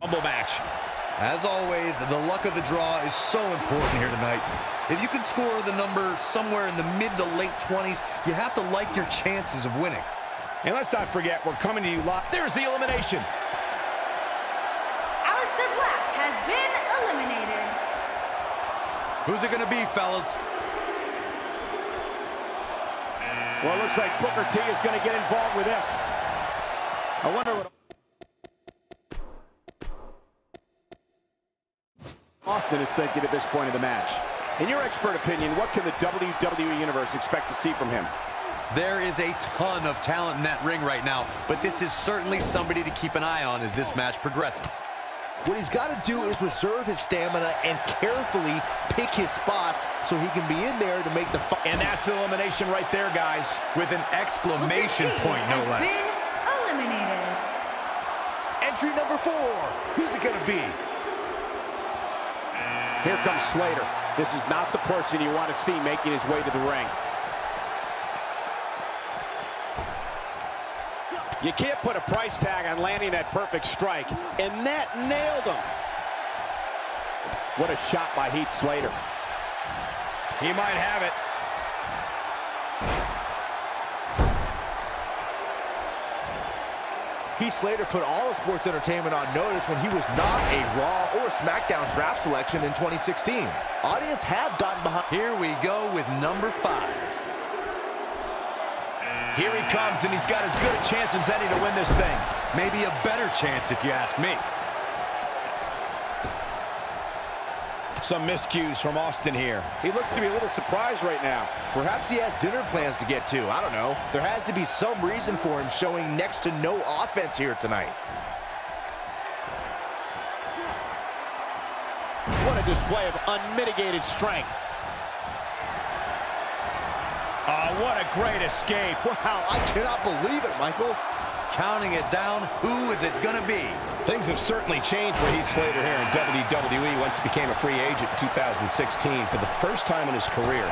Rumble match. As always, the luck of the draw is so important here tonight. If you can score the number somewhere in the mid to late 20s, you have to like your chances of winning. And let's not forget, we're coming to you live. There's the elimination. Aleister Black has been eliminated. Who's it going to be, fellas? Well, it looks like Booker T is going to get involved with this. I wonder what... Austin is thinking at this point of the match. In your expert opinion, what can the WWE Universe expect to see from him? There is a ton of talent in that ring right now, but this is certainly somebody to keep an eye on as this match progresses. What he's got to do is reserve his stamina and carefully pick his spots so he can be in there to make the fight. And that's elimination right there, guys. With an exclamation point, no less. Been eliminated. Entry number four. Who's it going to be? Here comes Slater. This is not the person you want to see making his way to the ring. You can't put a price tag on landing that perfect strike, and that nailed him. What a shot by Heath Slater. He might have it. Heath Slater put all of sports entertainment on notice when he was not a Raw or SmackDown draft selection in 2016. Audience have gotten behind. Here we go with number five. Here he comes, and he's got as good a chance as any to win this thing. Maybe a better chance, if you ask me. Some miscues from Austin here. He looks to be a little surprised right now. Perhaps he has dinner plans to get to. I don't know. There has to be some reason for him showing next to no offense here tonight. What a display of unmitigated strength. Oh, what a great escape. Wow, I cannot believe it, Michael. Counting it down, who is it going to be? Things have certainly changed for Heath Slater here in WWE once he became a free agent in 2016. For the first time in his career,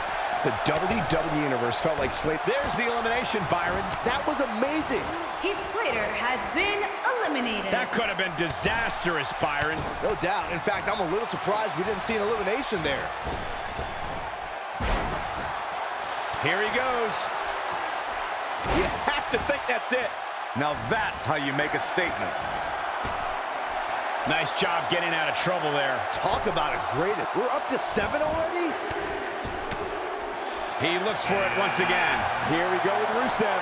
the WWE Universe felt like Slater. There's the elimination, Byron. That was amazing. Heath Slater has been eliminated. That could have been disastrous, Byron. No doubt. In fact, I'm a little surprised we didn't see an elimination there. Here he goes. You have to think that's it. Now that's how you make a statement. Nice job getting out of trouble there. Talk about a great... We're up to seven already? He looks for it once again. Here we go with Rusev.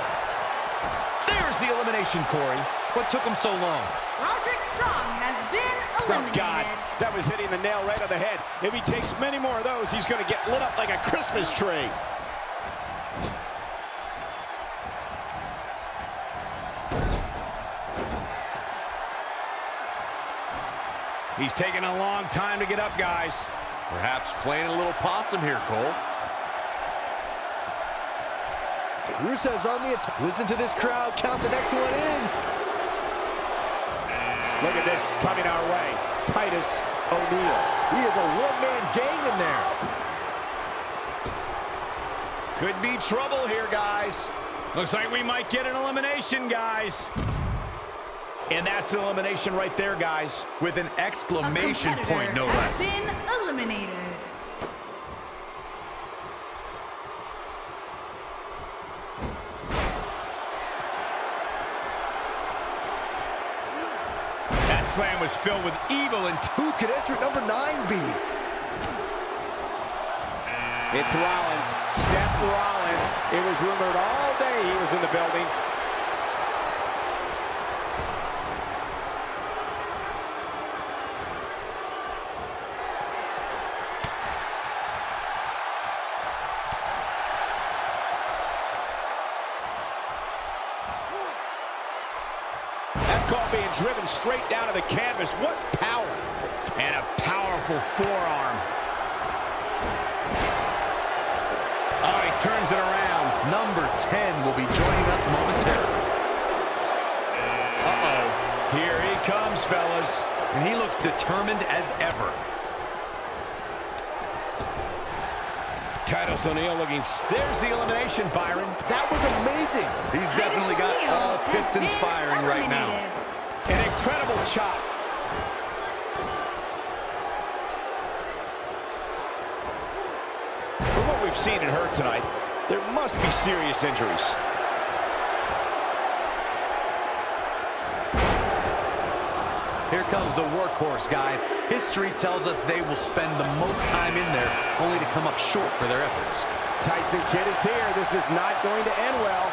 There's the elimination, Corey. What took him so long? Roderick Strong has been eliminated. Oh, God. That was hitting the nail right on the head. If he takes many more of those, he's going to get lit up like a Christmas tree. He's taking a long time to get up, guys. Perhaps playing a little possum here, Cole. Rusev's on the attack. Listen to this crowd. Count the next one in. Look at this coming our way. Titus O'Neil. He is a one-man gang in there. Could be trouble here, guys. Looks like we might get an elimination, guys. And that's elimination right there, guys. With an exclamation point, no less. been eliminated. That slam was filled with evil and who could enter number nine be? It's Rollins, Seth Rollins. It was rumored all day he was in the building. Called being driven straight down to the canvas. What power. And a powerful forearm. Oh, he turns it around. Number 10 will be joining us momentarily. Uh-oh. Here he comes, fellas. And he looks determined as ever. Titus O'Neil looking. There's the elimination, Byron. That was amazing. He's definitely got all pistons firing right now. An incredible chop. From what we've seen and heard tonight, there must be serious injuries. Here comes the workhorse, guys. History tells us they will spend the most time in there, only to come up short for their efforts. Tyson Kidd is here. This is not going to end well.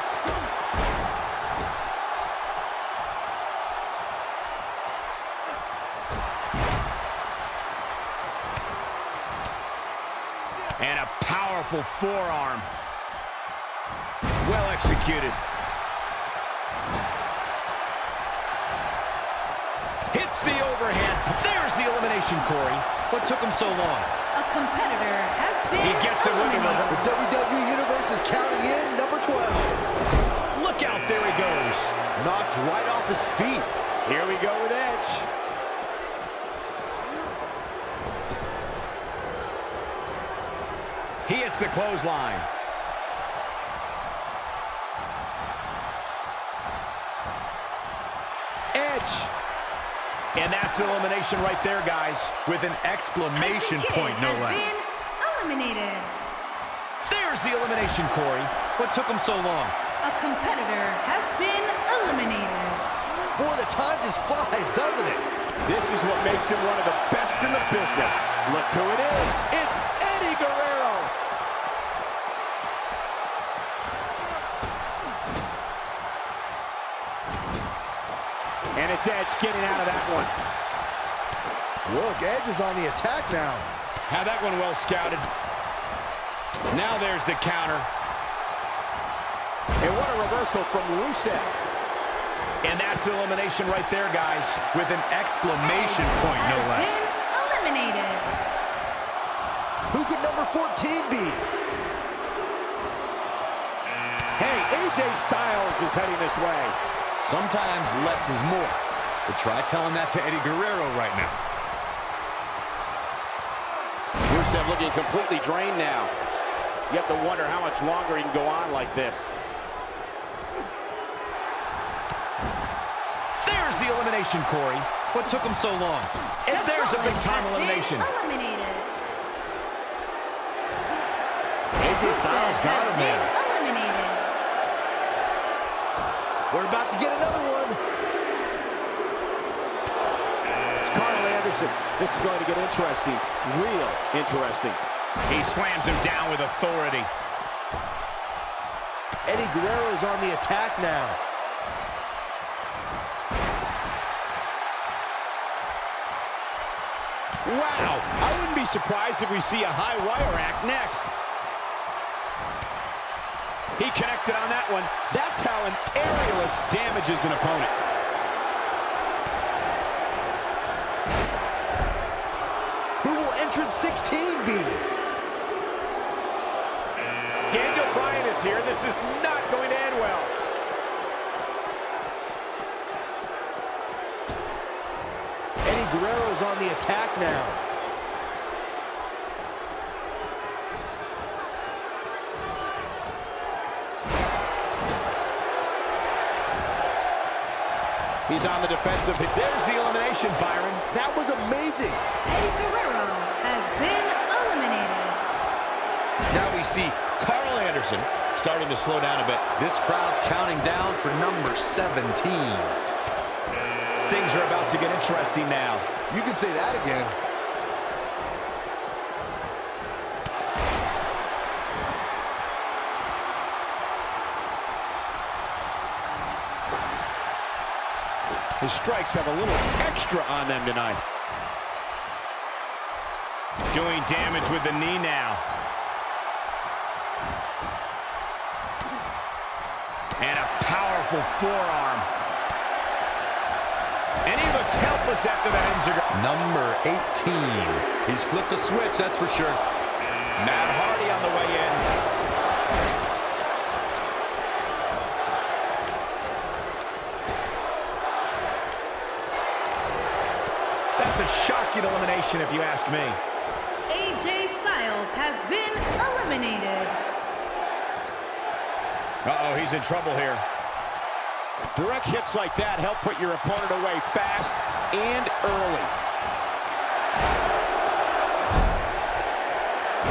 And a powerful forearm. Well executed. Hits the overhand. There's the elimination, Corey. What took him so long? A competitor has been He gets it with the. The WWE Universe is counting in number 12. Look out, there he goes. Knocked right off his feet. Here we go with Edge. He hits the clothesline. Edge. And that's elimination right there, guys. With an exclamation Tyson point, no less. eliminated. There's the elimination, Corey. What took him so long? A competitor has been eliminated. Boy, the time just flies, doesn't it? This is what makes him one of the best in the business. Look who it is. It's Eddie Guerrero. And it's Edge getting out of that one. Look, Edge is on the attack now. Had that one well scouted. Now there's the counter. And what a reversal from Rusev. And that's elimination right there, guys. With an exclamation point, no less. eliminated. Who could number 14 be? Hey, AJ Styles is heading this way. Sometimes less is more. But try telling that to Eddie Guerrero right now. Rusev looking completely drained now. You have to wonder how much longer he can go on like this. There's the elimination, Corey. What took him so long? And there's a big-time elimination. Eliminated. AJ Styles got him there. We're about to get another one. It's Karl Anderson. This is going to get interesting. Real interesting. He slams him down with authority. Eddie Guerrero is on the attack now. Wow, I wouldn't be surprised if we see a high wire act next. He connected on that one. That's how an aerialist damages an opponent. Who will entrance 16 be? Daniel Bryan is here. This is not going to end well. Eddie Guerrero is on the attack now. He's on the defensive. There's the elimination, Byron. That was amazing. Eddie Guerrero has been eliminated. Now we see Karl Anderson starting to slow down a bit. This crowd's counting down for number 17. Things are about to get interesting now. You can say that again. His strikes have a little extra on them tonight. Doing damage with the knee now. And a powerful forearm. And he looks helpless after that Enzuger. Number 18. He's flipped a switch, that's for sure. Matt elimination if you ask me. AJ Styles has been eliminated. Uh-oh, he's in trouble here. Direct hits like that help put your opponent away fast and early.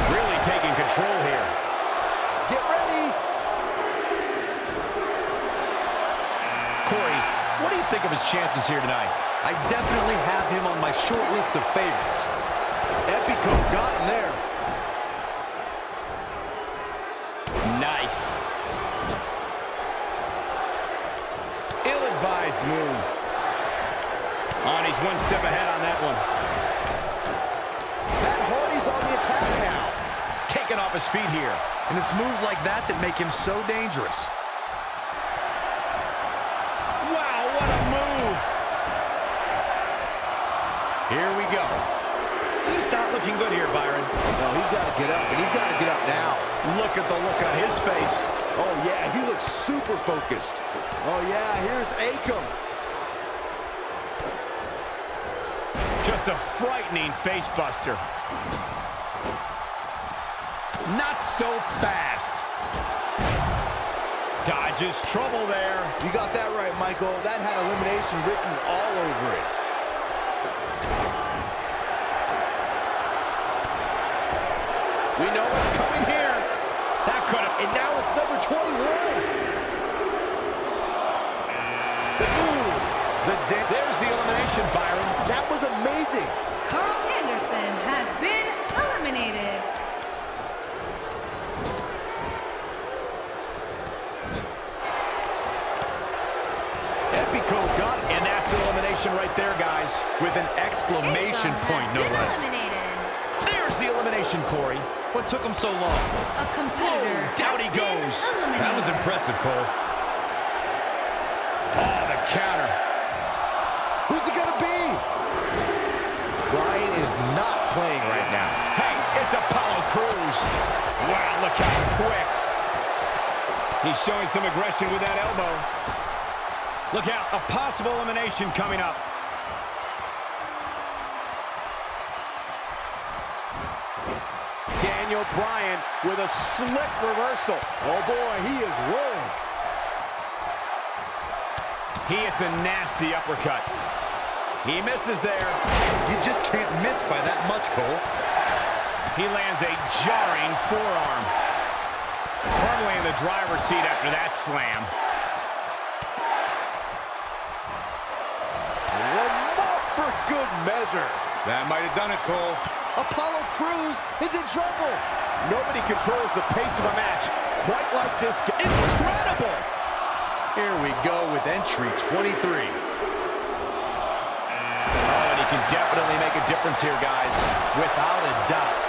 Really taking control here. Think of his chances here tonight? I definitely have him on my short list of favorites. Epico got him there. Nice. Ill-advised move. On, he's one step ahead on that one. Matt Hardy's on the attack now. Taken off his feet here. And it's moves like that that make him so dangerous. Looking good here, Byron. No, he's got to get up, and he's got to get up now. Look at the look on his face. Oh, yeah, he looks super focused. Oh, yeah, here's Akam. Just a frightening face buster. Not so fast. Dodges trouble there. You got that right, Michael. That had elimination written all over it. We know what's coming here. That could have... And now it's number 21. Ooh, The There's the elimination, Byron. that was amazing. Karl Anderson has been eliminated. Epico got it. And that's an elimination right there, guys. With an exclamation Akam point, no less. Eliminated. There's the elimination, Corey. What took him so long? A competitor down he goes. eliminated. That was impressive, Cole. Oh, the counter. Who's it going to be? Brian is not playing right now. Hey, it's Apollo Crews. Wow, look how quick. He's showing some aggression with that elbow. Look out, a possible elimination coming up. Daniel Bryan with a slick reversal. Oh, boy, he is rolling. He hits a nasty uppercut. He misses there. You just can't miss by that much, Cole. He lands a jarring forearm. Firmly in the driver's seat after that slam. One for good measure. That might have done it, Cole. Apollo Crews is in trouble. Nobody controls the pace of a match quite like this. Incredible! Here we go with entry 23. Oh, and he can definitely make a difference here, guys. Without a doubt.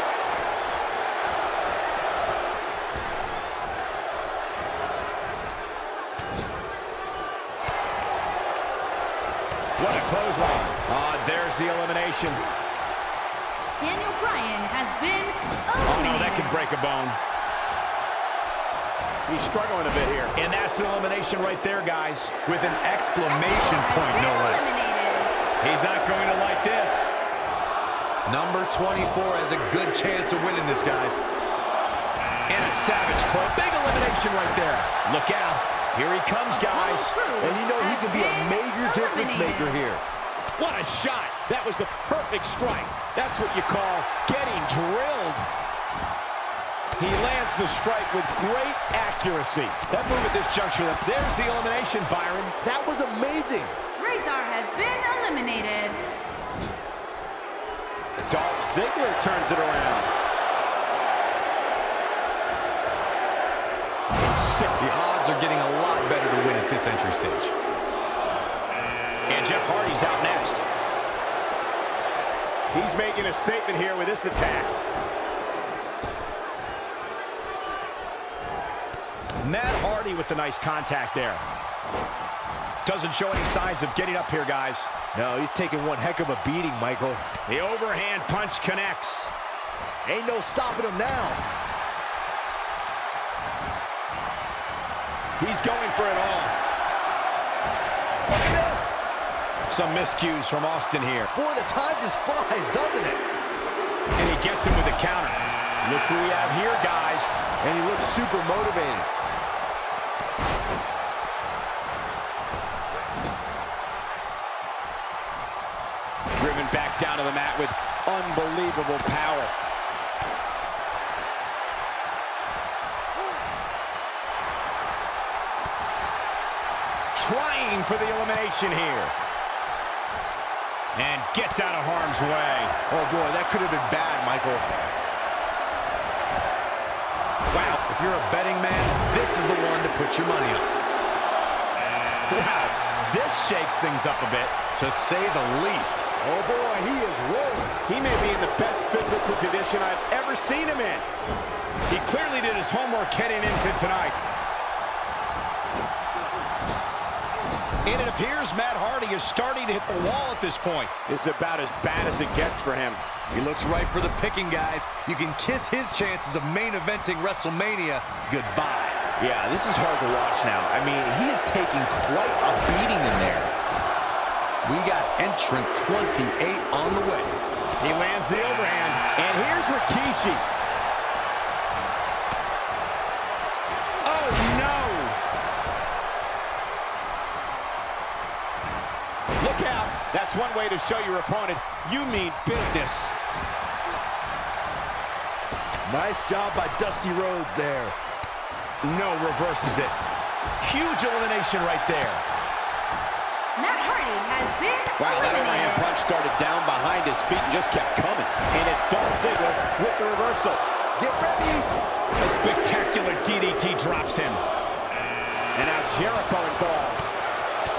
What a clothesline. Ah, there's the elimination. Daniel Bryan has been Oh, no, that could break a bone. He's struggling a bit here. And that's an elimination right there, guys. With an exclamation point, no less. He's not going to like this. Number 24 has a good chance of winning this, guys. And a savage club. Big elimination right there. Look out. Here he comes, guys. And you know he can be a major difference maker here. What a shot. That was the perfect strike. That's what you call getting drilled. He lands the strike with great accuracy. That move at this juncture, there's the elimination, Byron. That was amazing. Razor has been eliminated. Dolph Ziggler turns it around. Sick. The odds are getting a lot better to win at this entry stage. And Jeff Hardy's out next. He's making a statement here with this attack. Matt Hardy with the nice contact there. Doesn't show any signs of getting up here, guys. No, he's taking one heck of a beating, Michael. The overhand punch connects. Ain't no stopping him now. He's going for it all. Some miscues from Austin here. Boy, the time just flies, doesn't it? And he gets him with the counter. Look who we have here, guys. And he looks super motivated. Driven back down to the mat with unbelievable power. Trying for the elimination here. And gets out of harm's way. Oh, boy, that could have been bad, Michael. Wow, if you're a betting man, this is the one to put your money on. Wow, this shakes things up a bit. To say the least. Oh, boy, he is rolling. He may be in the best physical condition I've ever seen him in. He clearly did his homework heading into tonight. And it appears Matt Hardy is starting to hit the wall at this point. It's about as bad as it gets for him. He looks right for the picking, guys. You can kiss his chances of main eventing WrestleMania goodbye. Yeah, this is hard to watch now. I mean, he is taking quite a beating in there. We got entrant 28 on the way. He lands the overhand. And here's Rikishi. Oh, no. Look out. That's one way to show your opponent you mean business. Nice job by Dusty Rhodes there. No, reverses it. Huge elimination right there. Matt Hardy has been Wow, that overhand punch started down behind his feet and just kept coming. And it's Dolph Ziggler with the reversal. Get ready. A spectacular DDT drops him. And now Jericho involved.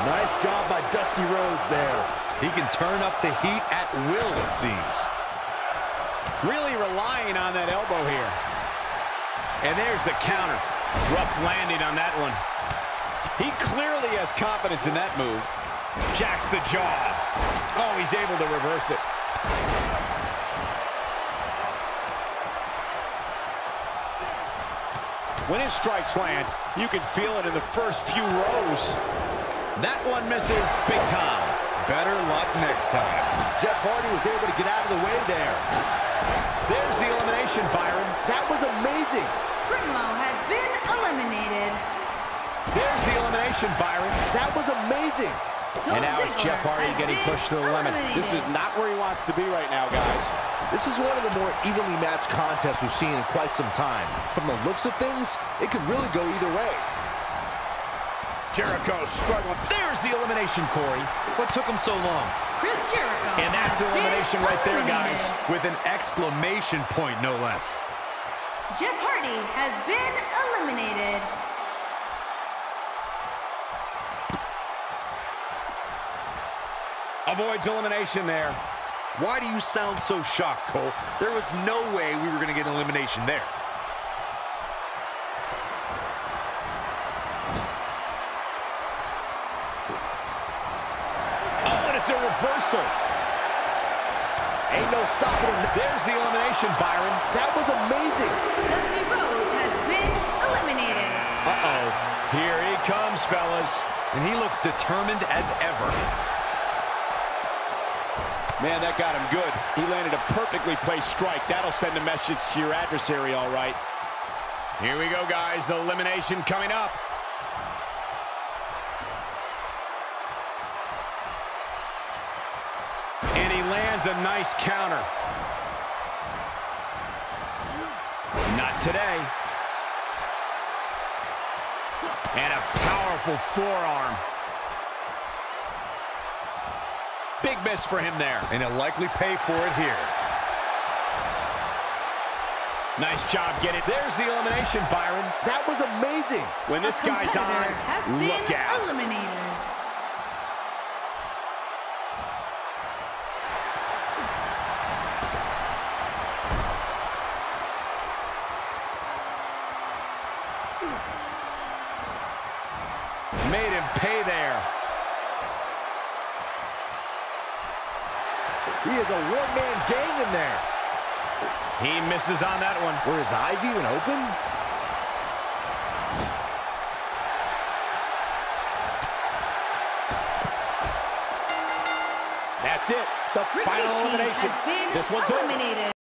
Nice job by Dusty Rhodes there. He can turn up the heat at will, it seems. Really relying on that elbow here. And there's the counter. Rough landing on that one. He clearly has confidence in that move. Jacks the jaw. Oh, he's able to reverse it. When his strikes land, you can feel it in the first few rows. That one misses big time. Better luck next time. Jeff Hardy was able to get out of the way there. There's the elimination, Byron. That was amazing. Primo has been eliminated. There's the elimination, Byron. That was amazing. Dolph And now it's Ziggler Jeff Hardy getting pushed to the limit. This is not where he wants to be right now, guys. This is one of the more evenly matched contests we've seen in quite some time. From the looks of things, it could really go either way. Jericho struggling. There's the elimination, Corey. What took him so long? Chris Jericho. And that's elimination right there, guys. With an exclamation point, no less. Jeff Hardy has been eliminated. Avoids elimination there. Why do you sound so shocked, Cole? There was no way we were going to get an elimination there. It's a reversal. Ain't no stopping him. There's the elimination, Byron. That was amazing. Dusty Rhodes has been eliminated. Uh-oh. Here he comes, fellas. And he looks determined as ever. Man, that got him good. He landed a perfectly placed strike. That'll send a message to your adversary, all right. Here we go, guys. Elimination coming up. And he lands a nice counter. Not today. And a powerful forearm. Big miss for him there. And he'll likely pay for it here. Nice job getting. There's the elimination, Byron. That was amazing. When this A guy's on, competitor has been look out. eliminated. Made him pay there. He is a one-man gang in there. He misses on that one. Were his eyes even open? That's it. The final elimination. This one's over. eliminated.